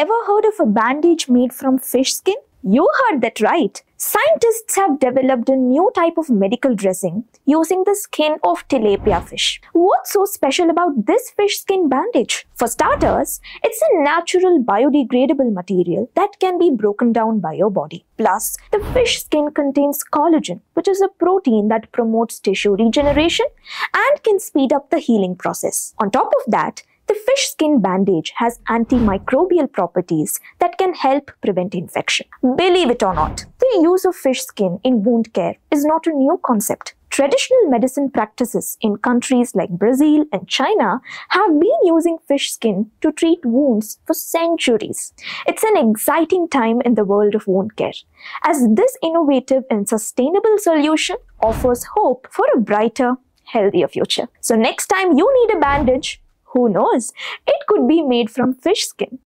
ever heard of a bandage made from fish skin? You heard that right. Scientists have developed a new type of medical dressing using the skin of tilapia fish. What's so special about this fish skin bandage? For starters, it's a natural biodegradable material that can be broken down by your body. Plus, the fish skin contains collagen, which is a protein that promotes tissue regeneration and can speed up the healing process. On top of that, the fish skin bandage has antimicrobial properties that can help prevent infection. Believe it or not, the use of fish skin in wound care is not a new concept. Traditional medicine practices in countries like Brazil and China have been using fish skin to treat wounds for centuries. It's an exciting time in the world of wound care, as this innovative and sustainable solution offers hope for a brighter, healthier future. So, next time you need a bandage, who knows? It could be made from fish skin.